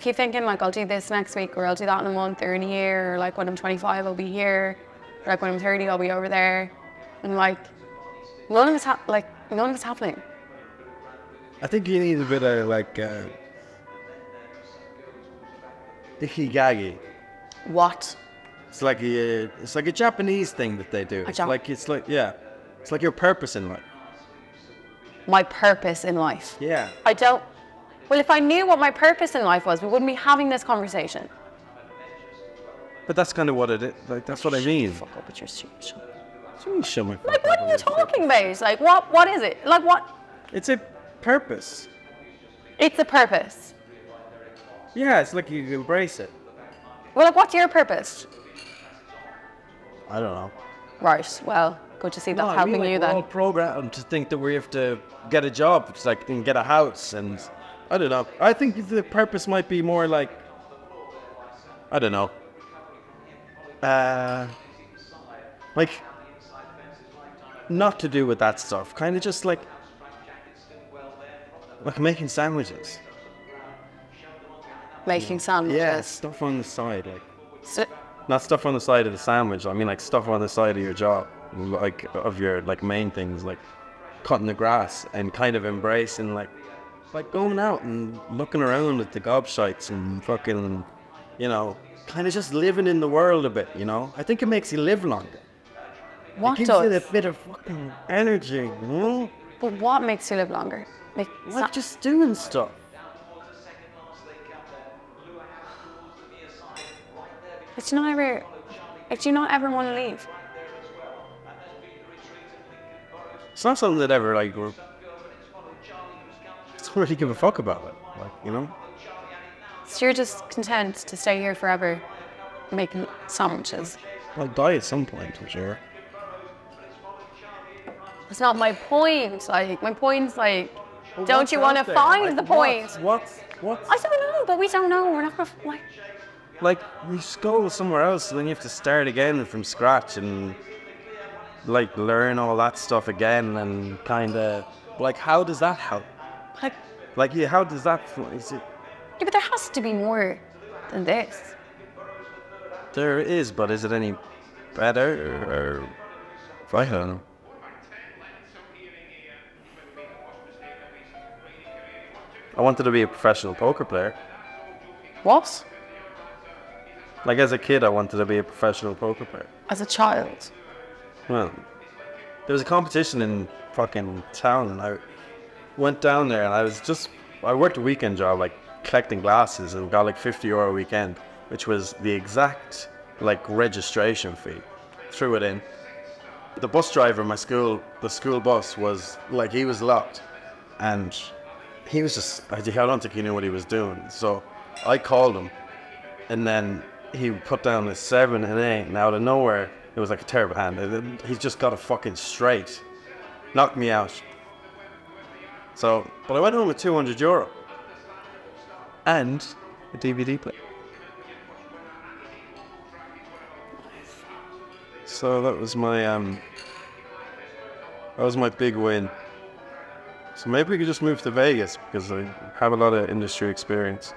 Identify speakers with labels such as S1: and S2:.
S1: keep thinking like I'll do this next week or I'll do that in a month or in a year or like when I'm 25 I'll be here or like when I'm 30 I'll be over there and like none of it's hap- like none of it's happening.
S2: I think you need a bit of like uh, Icky Gaggy.
S1: What?
S2: It's like a it's like a Japanese thing that they do. It's
S1: Jap-
S2: like it's like yeah, it's like your purpose in life.
S1: My purpose in life.
S2: Yeah.
S1: I don't. Well, if I knew what my purpose in life was, we wouldn't be having this conversation.
S2: But that's kind of what it is. Like that's what I mean.
S1: Fuck up with your stupid shit.
S2: Me my
S1: Like, what are you talking about? Like, what? What is it? Like, what?
S2: It's a purpose.
S1: It's a purpose.
S2: Yeah, it's like you embrace it.
S1: Well, like, what's your purpose?
S2: I don't know.
S1: Right. Well, good to see that's
S2: No, I
S1: helping
S2: mean, like,
S1: you
S2: we're
S1: then.
S2: all programmed to think that we have to get a job, it's like and get a house, and I don't know. I think the purpose might be more like I don't know. Uh, like not to do with that stuff. Kind of just like like making sandwiches.
S1: Making sandwiches.
S2: Yeah, stuff on the side, like
S1: So,
S2: not stuff on the side of the sandwich. I mean, like stuff on the side of your job, like of your like main things, like cutting the grass and kind of embracing like like going out and looking around at the gobshites and fucking, you know, kind of just living in the world a bit. You know, I think it makes you live longer.
S1: what
S2: it gives
S1: does?
S2: you a bit of fucking energy. You know,
S1: But what makes you live longer?
S2: Like
S1: sa-
S2: just doing stuff.
S1: But you not ever? If you not ever want to leave?
S2: It's not something that ever like. Just don't really give a fuck about it, like you know.
S1: So you're just content to stay here forever, making sandwiches.
S2: I'll die at some point, I'm sure.
S1: That's not my point. Like my point's like,
S2: Well,
S1: don't you want to find
S2: Like,
S1: the point?
S2: What? What?
S1: I don't know, but we don't know. We're not gonna like.
S2: Like, just go somewhere else, and then you have to start again from scratch and like learn all that stuff again, and kind of like, how does that help?
S1: Like,
S2: Like, yeah, how does that? Is it?
S1: yeah, but there has to be more than this.
S2: There is, but is it any better or? I don't know. I wanted to be a professional poker player.
S1: What?
S2: Like as a kid, I wanted to be a professional poker player.
S1: As a child.
S2: Well, there was a competition in fucking town, and I went down there, and I was just I worked a weekend job, like collecting glasses, and got like fifty euro a weekend, which was the exact like registration fee. Threw it in. The bus driver, my school, the school bus was like he was locked, and he was just I don't think he knew what he was doing. So I called him, and then he put down a seven and eight, and out of nowhere, it was like a terrible hand. And He's just got a fucking straight, knocked me out. So, but I went home with 200 euro and a DVD player. So that was my um, that was my big win. So maybe we could just move to Vegas because I have a lot of industry experience.